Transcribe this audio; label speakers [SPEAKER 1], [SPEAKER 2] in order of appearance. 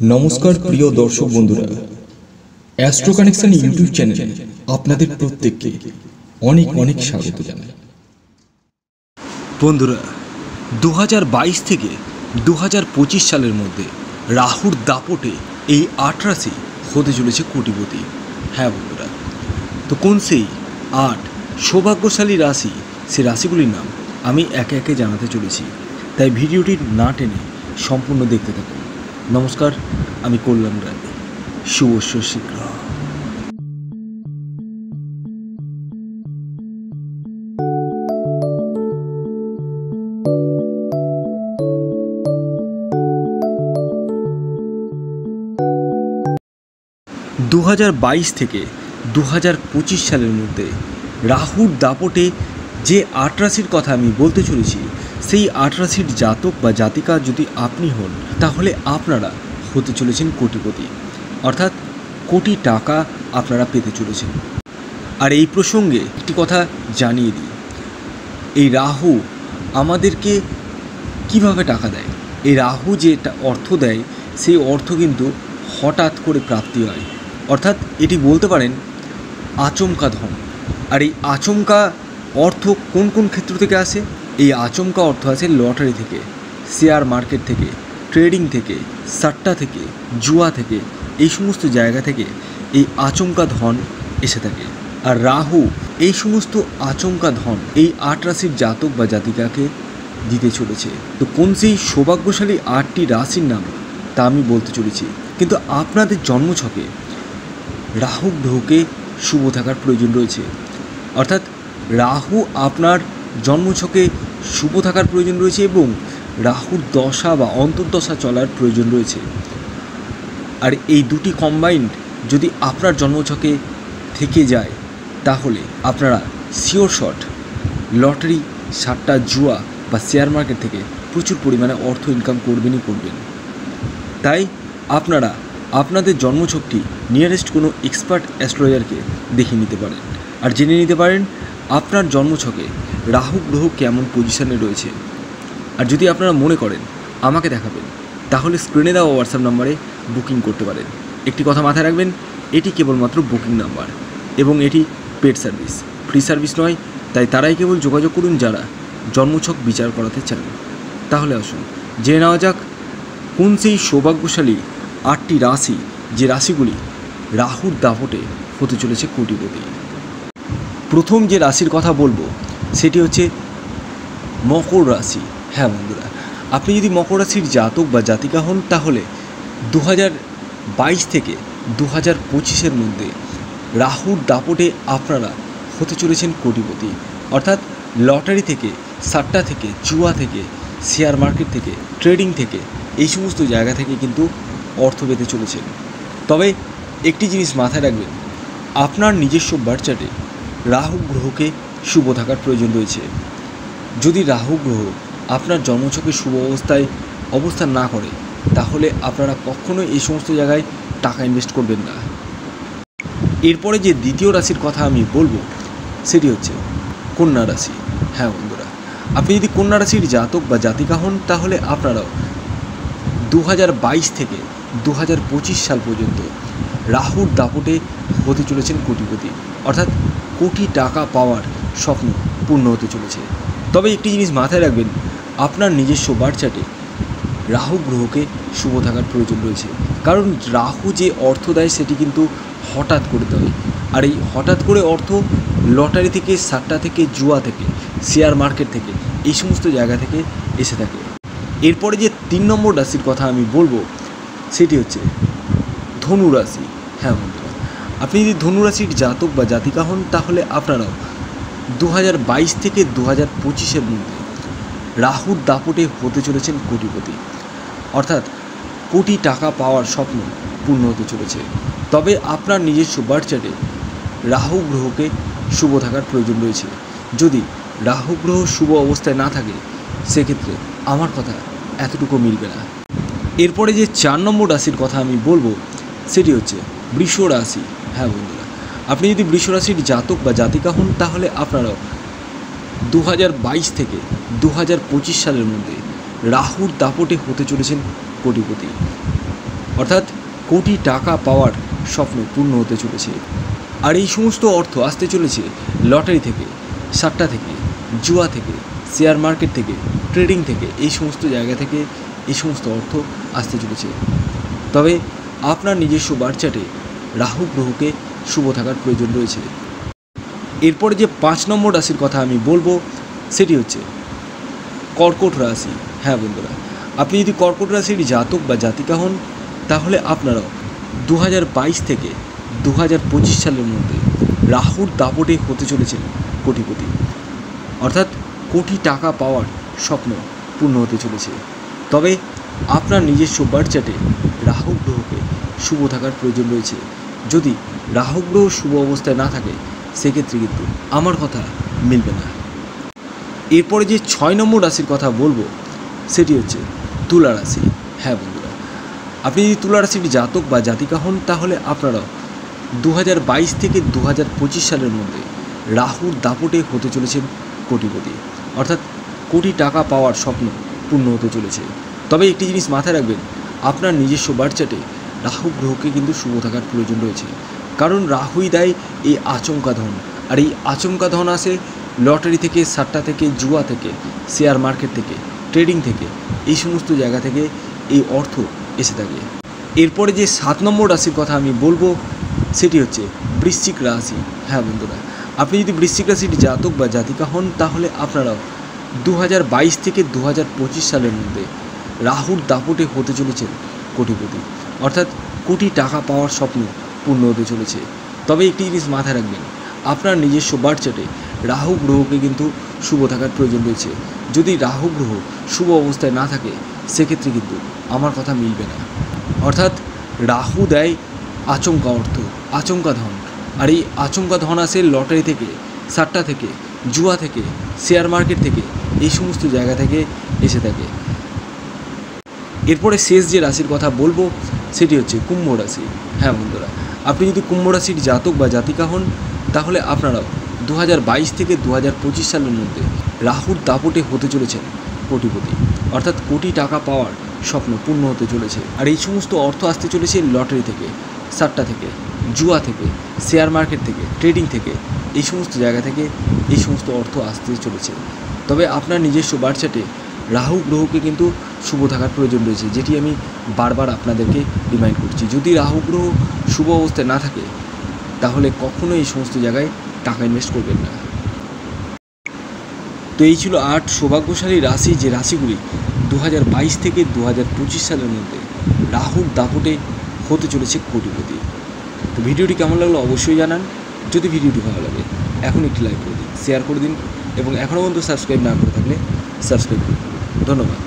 [SPEAKER 1] নমস্কার প্রিয় দর্শক বন্ধুরা। অ্যাস্ট্রো কানেকশন ইউটিউব চ্যানেলে আপনাদের প্রত্যেককে অনেক অনেক স্বাগত জানাই।
[SPEAKER 2] বন্ধুরা দু হাজার বাইশ থেকে দু হাজার পঁচিশ সালের মধ্যে রাহুর দাপটে এই আট রাশি হতে চলেছে কোটিপতি। হ্যাঁ বন্ধুরা, তো কোন সেই আট সৌভাগ্যশালী রাশি, সে রাশিগুলির নাম আমি একে একে জানাতে চলেছি। তাই ভিডিওটি না টেনে সম্পূর্ণ দেখতে থাকুন। নমস্কার, আমি কল্যাণ রায়। শুভস্য শীঘ্র দু থেকে দু হাজার পঁচিশ সালের মধ্যে রাহুর দাপটে যে আট রাশির কথা আমি বলতে চলেছি সেই আট রাশির জাতক বা জাতিকা যদি আপনি হন, তাহলে আপনারা হতে চলেছেন কোটিপতি। অর্থাৎ কোটি টাকা আপনারা পেতে চলেছেন। আর এই প্রসঙ্গে একটি কথা জানিয়ে দিই। এই রাহু আমাদেরকে কীভাবে টাকা দেয়? এই রাহু যে অর্থ দেয়, সেই অর্থ কিন্তু হঠাৎ করে প্রাপ্তি হয়। অর্থাৎ এটি বলতে পারেন আচমকা ধন। আর এই আচমকা অর্থ কোন কোন ক্ষেত্র থেকে আসে? এই আচমকা অর্থ আছে লটারি থেকে, শেয়ার মার্কেট থেকে, ট্রেডিং থেকে, সাট্টা থেকে, জুয়া থেকে, এই সমস্ত জায়গা থেকে এই আচমকা ধন এসে থাকে। আর রাহু, এই সমস্ত আচমকা ধন এই আট রাশির জাতক বা জাতিকাকে দিতে চলেছে। তো কোন সেই সৌভাগ্যশালী আটটি রাশির নাম, তা আমি বলতে চলেছি। কিন্তু আপনাদের জন্মছকে রাহু গ্রহকে শুভ থাকার প্রয়োজন রয়েছে। অর্থাৎ রাহু আপনার জন্মছকে শুভ থাকার প্রয়োজন রয়েছে এবং রাহুর দশা বা অন্তর্দশা চলার প্রয়োজন রয়েছে। আর এই দুটি কম্বাইন্ড যদি আপনার জন্মছকে থেকে যায়, তাহলে আপনারা শিওর শট লটারি, সাতটা জুয়া বা শেয়ার মার্কেট থেকে প্রচুর পরিমাণে অর্থ ইনকাম করবেনই করবেন। তাই আপনারা আপনাদের জন্মছকটি নিয়ারেস্ট কোনো এক্সপার্ট অ্যাস্ট্রোলজারকে দেখে নিতে পারেন। আর জেনে নিতে পারেন আপনার জন্মছকে রাহু গ্রহ কেমন পজিশনে রয়েছে? আর যদি আপনারা মনে করেন, আমাকে দেখাবেন, তাহলে স্ক্রিনে দেওয়া হোয়াটসঅ্যাপ নাম্বারে বুকিং করতে পারেন। একটি কথা মাথায় রাখবেন, এটি কেবলমাত্র বুকিং নাম্বার এবং এটি পেড সার্ভিস ফ্রি সার্ভিস নয়, তাই তারাই কেবল যোগাযোগ করুন যারা জন্মছক বিচার করাতে চান। তাহলে আসুন, জেনে নেওয়া যাক, কোন সেই সৌভাগ্যশালী আটটি রাশি যে রাশিগুলি রাহুর দাপটে হতে চলেছে কোটিপতি? প্রথম যে রাশির কথা বলব, সেটি হচ্ছে মকর রাশি। হ্যাঁ বন্ধুরা, আপনি যদি মকর রাশির জাতক বা জাতিকা হন, তাহলে দু বাইশ থেকে দু হাজার পঁচিশের মধ্যে রাহুর দাপটে আপনারা হতে চলেছেন কোটিপতি। অর্থাৎ লটারি থেকে, সাট্টা থেকে জুয়া থেকে, শেয়ার মার্কেট থেকে, ট্রেডিং থেকে, এই সমস্ত জায়গা থেকে কিন্তু অর্থ পেতে চলেছেন। তবে একটি জিনিস মাথায় রাখবেন, আপনার নিজস্ব বার্চার্টে রাহু গ্রহকে শুভ থাকার প্রয়োজন রয়েছে। যদি রাহু গ্রহ আপনার জন্মছকে শুভ অবস্থায় অবস্থান না করে, তাহলে আপনারা কখনো এই সমস্ত জায়গায় টাকা ইনভেস্ট করবেন না। এরপরে যে দ্বিতীয় রাশির কথা আমি বলব, সেটি হচ্ছে কন্যা রাশি। হ্যাঁ বন্ধুরা, আপনি যদি কন্যা রাশির জাতক বা জাতিকা হন, তাহলে আপনারাও দু হাজার বাইশ থেকে দু হাজার পঁচিশ সাল পর্যন্ত রাহুর দাপটে হতে চলেছেন কোটিপতি। অর্থাৎ কোটি টাকা পাওয়ার স্বপ্ন পূর্ণ হতে চলেছে। তবে একটি জিনিস মাথায় রাখবেন, আপনার নিজস্ব বার্চাটে রাহু গ্রহকে শুভ থাকার প্রয়োজন রয়েছে। কারণ রাহু যে অর্থ দেয় সেটি কিন্তু হঠাৎ করে দেয়। আর এই হঠাৎ করে অর্থ লটারি থেকে সাট্টা থেকে, জুয়া থেকে, শেয়ার মার্কেট থেকে, এই সমস্ত জায়গা থেকে এসে থাকে। এরপরে যে তিন নম্বর রাশির কথা আমি বলব, সেটি হচ্ছে ধনু রাশি। হ্যাঁ বন্ধুরা আপনি যদি ধনু রাশির জাতক বা জাতিকা হন, তাহলে আপনারাও দু হাজার বাইশ থেকে দু হাজার পঁচিশের মধ্যে রাহুর দাপটে হতে চলেছেন কোটিপতি। অর্থাৎ কোটি টাকা পাওয়ার স্বপ্ন পূর্ণ হতে চলেছে। তবে আপনার নিজস্ব বার্চার্টে রাহু গ্রহকে শুভ থাকার প্রয়োজন রয়েছে। যদি রাহু গ্রহ শুভ অবস্থায় না থাকে, সেক্ষেত্রে আমার কথা এতটুকু মিলবে না। এরপরে যে চার নম্বর রাশির কথা আমি বলব, সেটি হচ্ছে বৃষ রাশি। হ্যাঁ বন্ধুরা, আপনি যদি বৃষ রাশির জাতক বা জাতিকা হন, তাহলে আপনারাও দু হাজার বাইশ থেকে দু হাজার পঁচিশ সালের মধ্যে রাহুর দাপটে হতে চলেছেন কোটিপতি। অর্থাৎ কোটি টাকা পাওয়ার স্বপ্ন পূর্ণ হতে চলেছে। আর এই সমস্ত অর্থ আসতে চলেছে লটারি থেকে, সাট্টা থেকে, জুয়া থেকে, শেয়ার মার্কেট থেকে, ট্রেডিং থেকে, এই সমস্ত জায়গা থেকে এই সমস্ত অর্থ আসতে চলেছে। তবে আপনার নিজস্ব বার্চাটে রাহু গ্রহকে শুভ থাকার প্রয়োজন রয়েছে। এরপরে যে পাঁচ নম্বর রাশির কথা আমি বলব, সেটি হচ্ছে কর্কট রাশি। হ্যাঁ বন্ধুরা, আপনি যদি কর্কট রাশির জাতক বা জাতিকা হন, তাহলে আপনারাও দু হাজার বাইশ থেকে দু হাজার পঁচিশ সালের মধ্যে রাহুর দাপটে হতে চলেছেন কোটিপতি। অর্থাৎ কোটি টাকা পাওয়ার স্বপ্ন পূর্ণ হতে চলেছে। তবে আপনার নিজস্ব বার্চাটে রাহু গ্রহকে শুভ থাকার প্রয়োজন রয়েছে। যদি রাহু গ্রহ শুভ অবস্থায় না থাকে, সেক্ষেত্রে কিন্তু আমার কথা মিলবে না। এরপরে যে ছয় নম্বর রাশির কথা বলব, সেটি হচ্ছে তুলা রাশি। হ্যাঁ বন্ধুরা, আপনি যদি তুলা রাশির জাতক বা জাতিকা হন, তাহলে আপনারা দু হাজার বাইশ থেকে দু হাজার পঁচিশ সালের মধ্যে রাহুর দাপটে হতে চলেছেন কোটিপতি। অর্থাৎ কোটি টাকা পাওয়ার স্বপ্ন পূর্ণ হতে চলেছে। তবে একটি জিনিস মাথায় রাখবেন, আপনার নিজস্ব বার্চাটে রাহু গ্রহকে কিন্তু শুভ থাকার প্রয়োজন রয়েছে। কারণ রাহুই দেয় এই আচমকা ধন। আর এই আচমকা ধন আসে লটারি থেকে, সাট্টা থেকে, জুয়া থেকে, শেয়ার মার্কেট থেকে, ট্রেডিং থেকে, এই সমস্ত জায়গা থেকে এই অর্থ এসে থাকে। এরপরে যে সাত নম্বর রাশির কথা আমি বলব, সেটি হচ্ছে বৃশ্চিক রাশি। হ্যাঁ বন্ধুরা, আপনি যদি বৃশ্চিক রাশির জাতক বা জাতিকা হন, তাহলে আপনারাও দু হাজার বাইশ থেকে দু হাজার পঁচিশ সালের মধ্যে রাহুর দাপটে হতে চলেছেন কোটিপতি। অর্থাৎ কোটি টাকা পাওয়ার স্বপ্ন পূর্ণ হতে চলেছে। তবে একটি জিনিস মাথায় রাখবেন, আপনার নিজস্ব বার্চাটে রাহু গ্রহকে কিন্তু শুভ থাকার প্রয়োজন রয়েছে। যদি রাহু গ্রহ শুভ অবস্থায় না থাকে, সেক্ষেত্রে কিন্তু আমার কথা মিলবে না। অর্থাৎ রাহু দেয় আচমকা অর্থ, আচমকা ধন। আর এই আচমকা ধন আসে লটারি থেকে, সাট্টা থেকে, জুয়া থেকে শেয়ার মার্কেট থেকে, এই সমস্ত জায়গা থেকে এসে থাকে। এরপরে শেষ যে রাশির কথা বলব সেটি হচ্ছে কুম্ভ রাশি হ্যাঁ বন্ধুরা, আপনি যদি কুম্ভ রাশির জাতক বা জাতিকা হন, তাহলে আপনারাও দু থেকে দু হাজার পঁচিশ সালের মধ্যে রাহুর দাপটে হতে চলেছেন কোটিপতি। অর্থাৎ কোটি টাকা পাওয়ার স্বপ্ন পূর্ণ হতে চলেছে। আর এই সমস্ত অর্থ আসতে চলেছে লটারি থেকে, সাট্টা থেকে, জুয়া থেকে, শেয়ার মার্কেট থেকে, ট্রেডিং থেকে, এই সমস্ত জায়গা থেকে এই সমস্ত অর্থ আসতে চলেছে। তবে আপনার নিজস্ব বার্চাটে রাহু গ্রহকে কিন্তু শুভ থাকার প্রয়োজন রয়েছে, যেটি আমি বারবার আপনাদেরকে রিমাইন্ড করছি। যদি রাহু গ্রহ শুভ অবস্থায় না থাকে, তাহলে কখনো এই সমস্ত জায়গায় টাকা ইনভেস্ট করবেন না। তো এই ছিল আট সৌভাগ্যশালী রাশি, যে রাশিগুলি দু হাজার বাইশ থেকে দু হাজার পঁচিশ সালের মধ্যে রাহুর দাপটে হতে চলেছে কোটিপতি। তো ভিডিওটি কেমন লাগল অবশ্যই জানান। যদি ভিডিওটি ভালো লাগে, এখন একটি লাইক করে দিন শেয়ার করে দিন, এবং এখনও পর্যন্ত সাবস্ক্রাইব না করে থাকলে সাবস্ক্রাইব করুন। ধন্যবাদ।